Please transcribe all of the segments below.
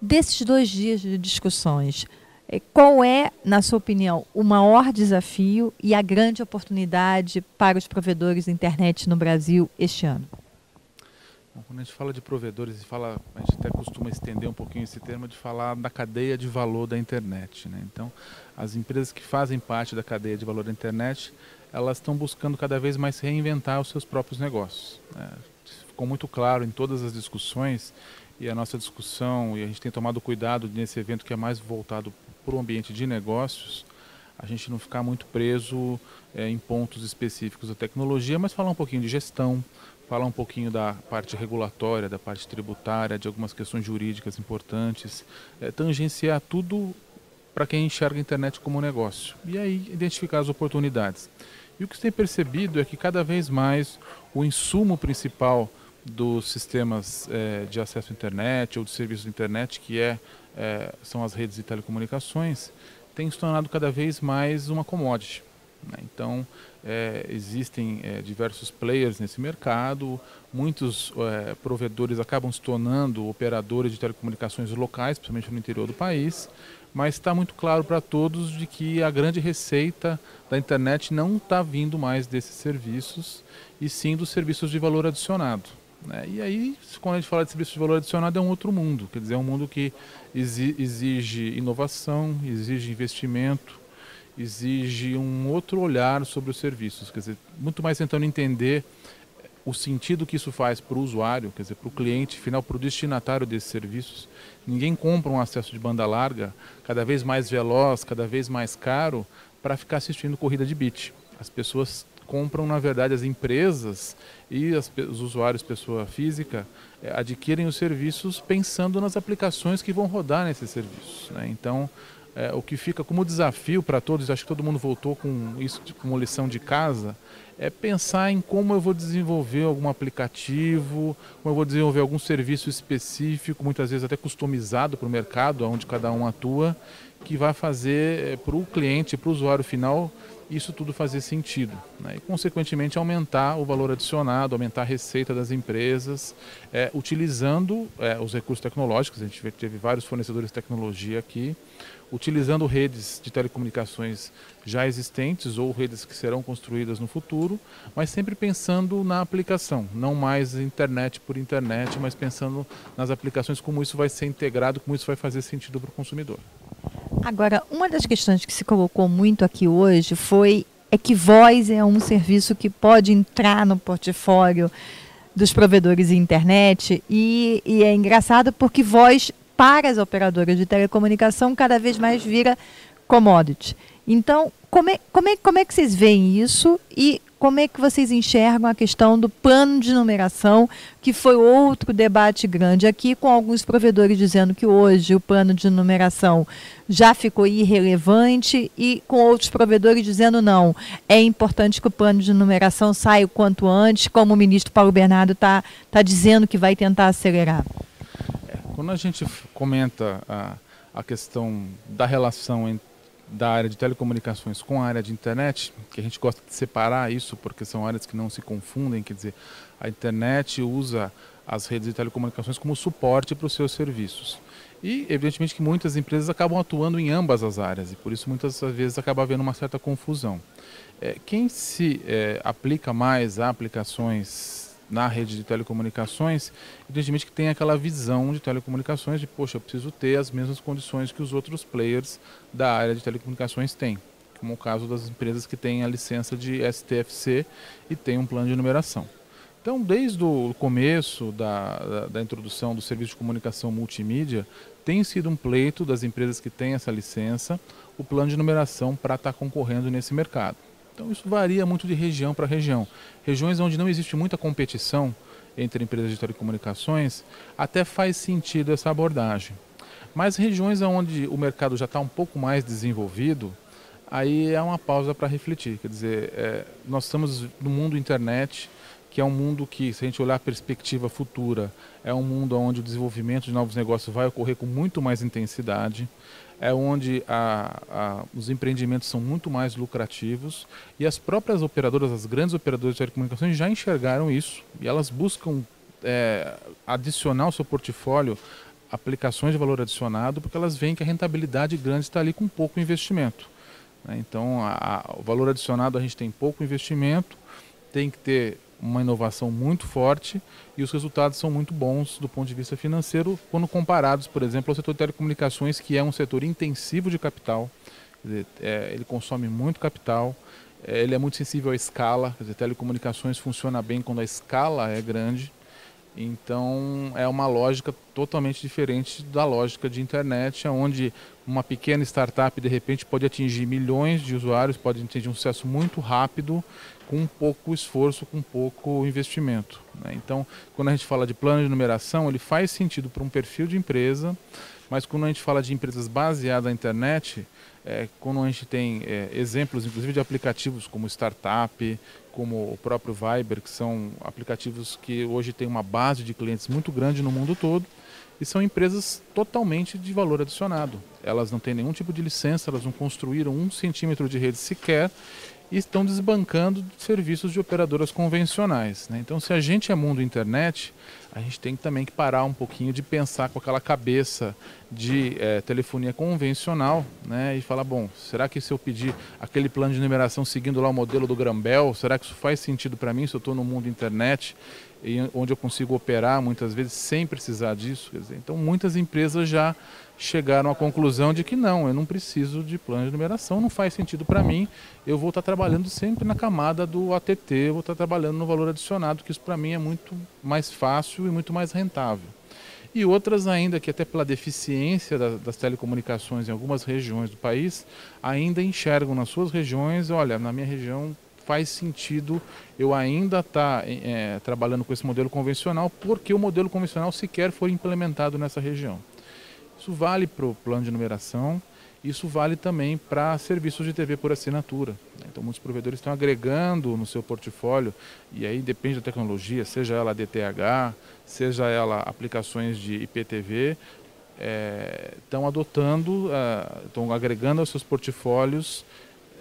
Desses dois dias de discussões, é, qual é, na sua opinião, o maior desafio e a grande oportunidade para os provedores de internet no Brasil este ano? Quando a gente fala de provedores, fala, a gente até costuma estender um pouquinho esse termo de falar da cadeia de valor da internet. Né? Então, as empresas que fazem parte da cadeia de valor da internet, elas estão buscando cada vez mais reinventar os seus próprios negócios. Né? Ficou muito claro em todas as discussões e a nossa discussão, e a gente tem tomado cuidado nesse evento que é mais voltado para o ambiente de negócios, a gente não ficar muito preso é, em pontos específicos da tecnologia, mas falar um pouquinho de gestão, falar um pouquinho da parte regulatória, da parte tributária, de algumas questões jurídicas importantes, é, tangenciar tudo para quem enxerga a internet como negócio e aí identificar as oportunidades. E o que se tem percebido é que cada vez mais o insumo principal dos sistemas é, de acesso à internet ou de serviços de internet, que é, é, são as redes de telecomunicações, tem se tornado cada vez mais uma commodity. Né? Então, é, existem é, diversos players nesse mercado, muitos é, provedores acabam se tornando operadores de telecomunicações locais, principalmente no interior do país, mas está muito claro para todos de que a grande receita da internet não está vindo mais desses serviços, e sim dos serviços de valor adicionado. Né? E aí, quando a gente fala de serviço de valor adicionado, é um outro mundo, quer dizer, é um mundo que exige inovação, exige investimento, exige um outro olhar sobre os serviços, quer dizer, muito mais tentando entender o sentido que isso faz para o usuário, quer dizer, para o cliente final, para o destinatário desses serviços. Ninguém compra um acesso de banda larga cada vez mais veloz, cada vez mais caro, para ficar assistindo corrida de bit. As pessoas compram, na verdade, as empresas e as, os usuários, pessoa física, é, adquirem os serviços pensando nas aplicações que vão rodar nesses serviços. Né? Então, é, o que fica como desafio para todos, acho que todo mundo voltou com isso como lição de casa, é pensar em como eu vou desenvolver algum aplicativo, como eu vou desenvolver algum serviço específico, muitas vezes até customizado para o mercado, onde cada um atua, que vai fazer é, para o cliente, para o usuário final, isso tudo fazer sentido. Né? E, consequentemente, aumentar o valor adicionado, aumentar a receita das empresas, é, utilizando é, os recursos tecnológicos. A gente teve vários fornecedores de tecnologia aqui, utilizando redes de telecomunicações já existentes ou redes que serão construídas no futuro, mas sempre pensando na aplicação, não mais internet por internet, mas pensando nas aplicações, como isso vai ser integrado, como isso vai fazer sentido para o consumidor. Agora, uma das questões que se colocou muito aqui hoje foi é que voz é um serviço que pode entrar no portfólio dos provedores de internet e, e é engraçado porque voz para as operadoras de telecomunicação cada vez mais vira commodity. Então, como é, como é, como é que vocês veem isso e como é que vocês enxergam a questão do plano de numeração, que foi outro debate grande aqui, com alguns provedores dizendo que hoje o plano de numeração já ficou irrelevante e com outros provedores dizendo não, é importante que o plano de numeração saia o quanto antes, como o ministro Paulo Bernardo está tá dizendo que vai tentar acelerar. Quando a gente comenta a, a questão da relação entre, da área de telecomunicações com a área de internet, que a gente gosta de separar isso porque são áreas que não se confundem, quer dizer, a internet usa as redes de telecomunicações como suporte para os seus serviços. E, evidentemente, que muitas empresas acabam atuando em ambas as áreas e, por isso, muitas vezes acaba havendo uma certa confusão. É, quem se é, aplica mais a aplicações na rede de telecomunicações, evidentemente que tem aquela visão de telecomunicações de, poxa, eu preciso ter as mesmas condições que os outros players da área de telecomunicações têm, como o caso das empresas que têm a licença de STFC e têm um plano de numeração. Então, desde o começo da, da, da introdução do serviço de comunicação multimídia, tem sido um pleito das empresas que têm essa licença o plano de numeração para estar tá concorrendo nesse mercado. Então isso varia muito de região para região. Regiões onde não existe muita competição entre empresas de telecomunicações, até faz sentido essa abordagem. Mas regiões onde o mercado já está um pouco mais desenvolvido, aí é uma pausa para refletir. Quer dizer, é, nós estamos no mundo internet, que é um mundo que, se a gente olhar a perspectiva futura, é um mundo onde o desenvolvimento de novos negócios vai ocorrer com muito mais intensidade é onde a, a, os empreendimentos são muito mais lucrativos e as próprias operadoras, as grandes operadoras de telecomunicações já enxergaram isso e elas buscam é, adicionar ao seu portfólio aplicações de valor adicionado, porque elas veem que a rentabilidade grande está ali com pouco investimento. Né? Então, a, o valor adicionado a gente tem pouco investimento, tem que ter uma inovação muito forte e os resultados são muito bons do ponto de vista financeiro quando comparados, por exemplo, ao setor de telecomunicações, que é um setor intensivo de capital, dizer, é, ele consome muito capital, é, ele é muito sensível à escala, quer dizer, telecomunicações funciona bem quando a escala é grande, então é uma lógica totalmente diferente da lógica de internet, onde uma pequena startup de repente pode atingir milhões de usuários, pode atingir um sucesso muito rápido, com pouco esforço, com pouco investimento. Né? Então, quando a gente fala de plano de numeração, ele faz sentido para um perfil de empresa, mas quando a gente fala de empresas baseadas na internet, é, quando a gente tem é, exemplos, inclusive de aplicativos como Startup, como o próprio Viber, que são aplicativos que hoje têm uma base de clientes muito grande no mundo todo, e são empresas totalmente de valor adicionado. Elas não têm nenhum tipo de licença, elas não construíram um centímetro de rede sequer e estão desbancando serviços de operadoras convencionais. Né? Então, se a gente é mundo internet, a gente tem também que parar um pouquinho de pensar com aquela cabeça de é, telefonia convencional né? e falar, bom, será que se eu pedir aquele plano de numeração seguindo lá o modelo do Grambel, será que isso faz sentido para mim se eu estou no mundo internet? Onde eu consigo operar muitas vezes sem precisar disso. Dizer, então, muitas empresas já chegaram à conclusão de que não, eu não preciso de plano de numeração, não faz sentido para mim, eu vou estar trabalhando sempre na camada do ATT, vou estar trabalhando no valor adicionado, que isso para mim é muito mais fácil e muito mais rentável. E outras ainda que até pela deficiência das telecomunicações em algumas regiões do país, ainda enxergam nas suas regiões, olha, na minha região faz sentido eu ainda estar tá, é, trabalhando com esse modelo convencional, porque o modelo convencional sequer foi implementado nessa região. Isso vale para o plano de numeração, isso vale também para serviços de TV por assinatura. Então, muitos provedores estão agregando no seu portfólio, e aí depende da tecnologia, seja ela DTH, seja ela aplicações de IPTV, é, estão adotando, estão agregando aos seus portfólios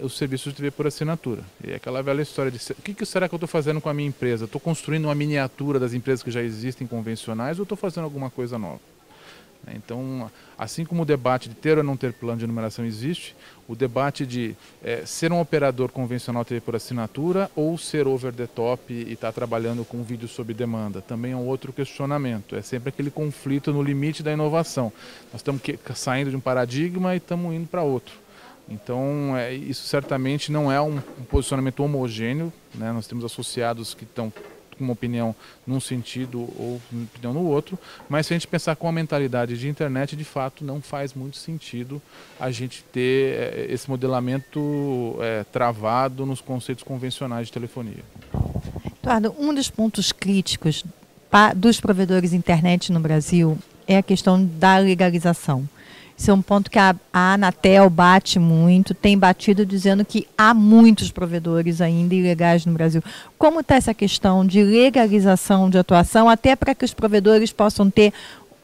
os serviços de TV por assinatura. E é aquela velha história de o que, que será que eu estou fazendo com a minha empresa? Estou construindo uma miniatura das empresas que já existem convencionais ou estou fazendo alguma coisa nova? Então, assim como o debate de ter ou não ter plano de numeração existe, o debate de é, ser um operador convencional TV por assinatura ou ser over the top e estar tá trabalhando com vídeo sob demanda também é um outro questionamento. É sempre aquele conflito no limite da inovação. Nós estamos saindo de um paradigma e estamos indo para outro. Então, é, isso certamente não é um, um posicionamento homogêneo. Né? Nós temos associados que estão com uma opinião num sentido ou uma opinião no outro, mas se a gente pensar com a mentalidade de internet, de fato não faz muito sentido a gente ter é, esse modelamento é, travado nos conceitos convencionais de telefonia. Eduardo, um dos pontos críticos dos provedores internet no Brasil é a questão da legalização. Isso é um ponto que a, a Anatel bate muito, tem batido dizendo que há muitos provedores ainda ilegais no Brasil. Como está essa questão de legalização de atuação, até para que os provedores possam ter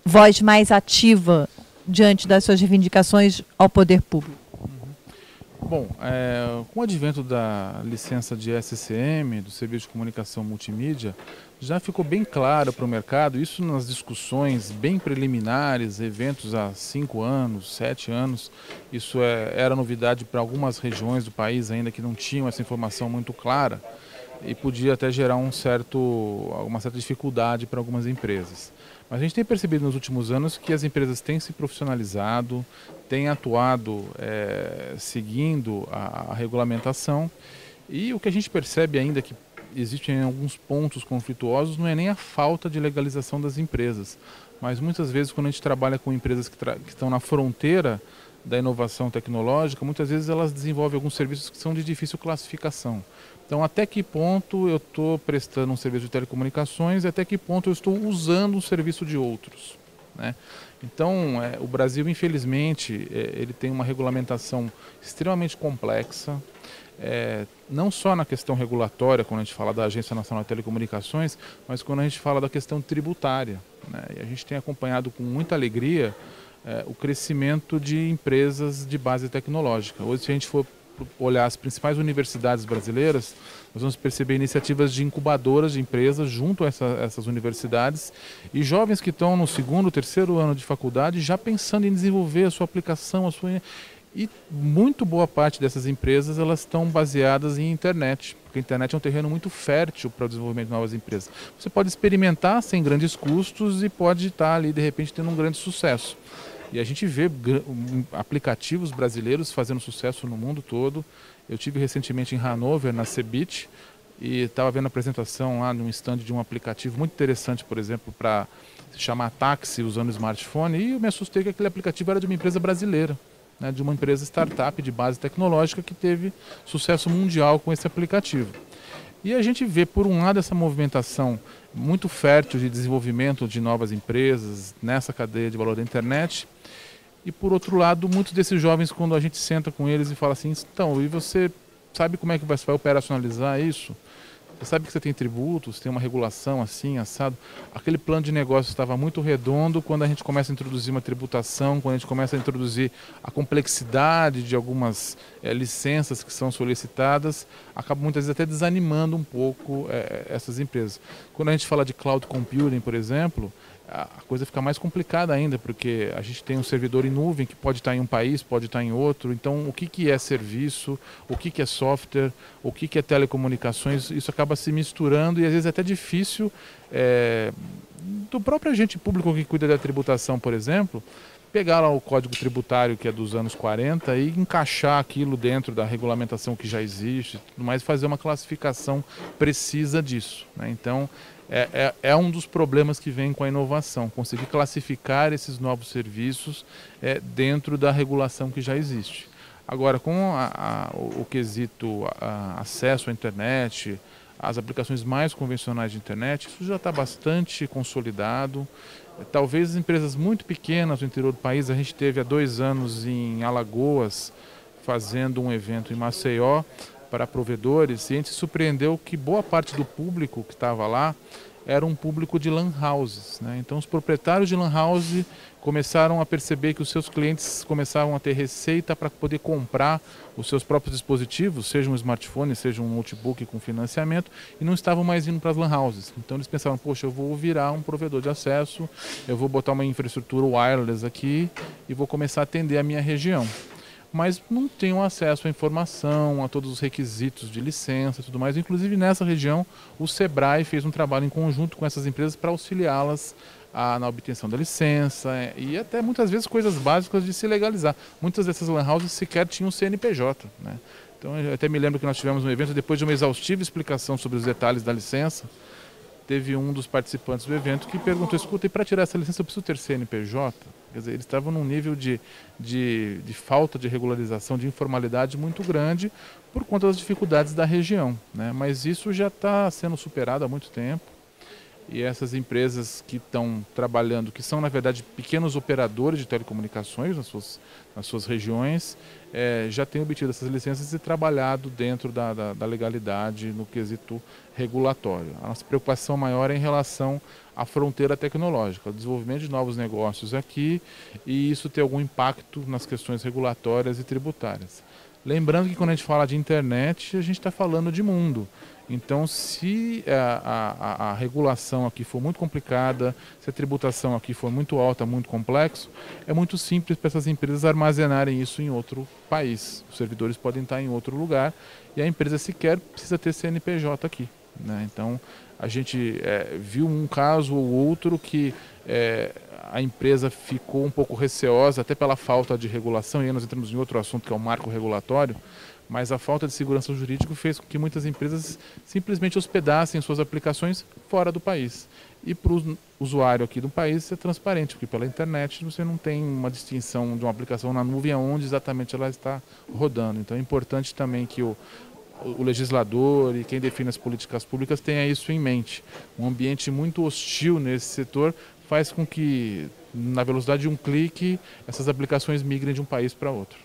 voz mais ativa diante das suas reivindicações ao poder público? Bom, é, com o advento da licença de SCM, do Serviço de Comunicação Multimídia, já ficou bem claro para o mercado, isso nas discussões bem preliminares, eventos há cinco anos, sete anos, isso é, era novidade para algumas regiões do país ainda que não tinham essa informação muito clara e podia até gerar um certo, uma certa dificuldade para algumas empresas. Mas a gente tem percebido nos últimos anos que as empresas têm se profissionalizado, têm atuado é, seguindo a, a regulamentação e o que a gente percebe ainda que existem alguns pontos conflituosos não é nem a falta de legalização das empresas, mas muitas vezes quando a gente trabalha com empresas que, que estão na fronteira da inovação tecnológica, muitas vezes elas desenvolvem alguns serviços que são de difícil classificação. Então, até que ponto eu estou prestando um serviço de telecomunicações e até que ponto eu estou usando um serviço de outros. Né? Então, é, o Brasil, infelizmente, é, ele tem uma regulamentação extremamente complexa, é, não só na questão regulatória, quando a gente fala da Agência Nacional de Telecomunicações, mas quando a gente fala da questão tributária. Né? E a gente tem acompanhado com muita alegria é, o crescimento de empresas de base tecnológica. Hoje, se a gente for olhar as principais universidades brasileiras, nós vamos perceber iniciativas de incubadoras de empresas junto a essa, essas universidades e jovens que estão no segundo, terceiro ano de faculdade já pensando em desenvolver a sua aplicação, a sua e muito boa parte dessas empresas elas estão baseadas em internet, porque a internet é um terreno muito fértil para o desenvolvimento de novas empresas. Você pode experimentar sem grandes custos e pode estar ali de repente tendo um grande sucesso. E a gente vê aplicativos brasileiros fazendo sucesso no mundo todo. Eu tive recentemente em Hanover, na Cebit, e estava vendo a apresentação lá num stand de um aplicativo muito interessante, por exemplo, para chamar táxi usando smartphone, e eu me assustei que aquele aplicativo era de uma empresa brasileira né, de uma empresa startup de base tecnológica que teve sucesso mundial com esse aplicativo. E a gente vê, por um lado, essa movimentação muito fértil de desenvolvimento de novas empresas nessa cadeia de valor da internet. E, por outro lado, muitos desses jovens, quando a gente senta com eles e fala assim: então, e você sabe como é que vai operacionalizar isso? Você sabe que você tem tributos, tem uma regulação assim, assado. Aquele plano de negócio estava muito redondo quando a gente começa a introduzir uma tributação, quando a gente começa a introduzir a complexidade de algumas é, licenças que são solicitadas, acaba muitas vezes até desanimando um pouco é, essas empresas. Quando a gente fala de cloud computing, por exemplo, a coisa fica mais complicada ainda, porque a gente tem um servidor em nuvem que pode estar em um país, pode estar em outro. Então, o que, que é serviço, o que, que é software, o que, que é telecomunicações, isso acaba se misturando e às vezes é até difícil é, do próprio agente público que cuida da tributação, por exemplo, pegar lá o código tributário que é dos anos 40 e encaixar aquilo dentro da regulamentação que já existe, mas fazer uma classificação precisa disso. Né? Então, é, é, é, um dos problemas que vem com a inovação, conseguir classificar esses novos serviços é, dentro da regulação que já existe. Agora, com a, a, o, o, quesito a, acesso à internet, as aplicações mais convencionais de internet, isso já está bastante consolidado. Talvez as empresas muito pequenas no interior do país, a gente teve há dois anos em Alagoas, fazendo um evento em Maceió, para provedores e a gente surpreendeu que boa parte do público que estava lá era um público de lan houses. Né? Então os proprietários de lan house começaram a perceber que os seus clientes começavam a ter receita para poder comprar os seus próprios dispositivos, seja um smartphone, seja um notebook com financiamento, e não estavam mais indo para as lan houses. Então eles pensaram, poxa, eu vou virar um provedor de acesso, eu vou botar uma infraestrutura wireless aqui e vou começar a atender a minha região mas não tenham acesso à informação, a todos os requisitos de licença e tudo mais. Inclusive nessa região, o Sebrae fez um trabalho em conjunto com essas empresas para auxiliá-las na obtenção da licença é, e até muitas vezes coisas básicas de se legalizar. Muitas dessas lan houses sequer tinham CNPJ. Né? Então eu até me lembro que nós tivemos um evento depois de uma exaustiva explicação sobre os detalhes da licença. Teve um dos participantes do evento que perguntou: escuta, e para tirar essa licença eu preciso ter CNPJ? Quer dizer, eles estavam num nível de, de, de, falta de regularização, de informalidade muito grande por conta das dificuldades da região. Né? Mas isso já está sendo superado há muito tempo. E essas empresas que estão trabalhando, que são na verdade pequenos operadores de telecomunicações nas suas, nas suas regiões, é, já têm obtido essas licenças e trabalhado dentro da, da, da legalidade no quesito regulatório. A nossa preocupação maior é em relação à fronteira tecnológica, o desenvolvimento de novos negócios aqui e isso ter algum impacto nas questões regulatórias e tributárias. Lembrando que quando a gente fala de internet, a gente está falando de mundo. Então, se a, a, a, regulação aqui for muito complicada, se a tributação aqui for muito alta, muito complexo, é muito simples para essas empresas armazenarem isso em outro país. Os servidores podem estar em outro lugar e a empresa sequer precisa ter CNPJ aqui. Né? Então, a gente é, viu um caso ou outro que é, a empresa ficou um pouco receosa, até pela falta de regulação, e aí nós entramos em outro assunto que é o marco regulatório, mas a falta de segurança jurídica fez com que muitas empresas simplesmente hospedassem suas aplicações fora do país. E para o usuário aqui do país é transparente, porque pela internet você não tem uma distinção de uma aplicação na nuvem aonde exatamente ela está rodando. Então é importante também que o, o legislador e quem define as políticas públicas tenha isso em mente. Um ambiente muito hostil nesse setor faz com que, na velocidade de um clique, essas aplicações migrem de um país para outro.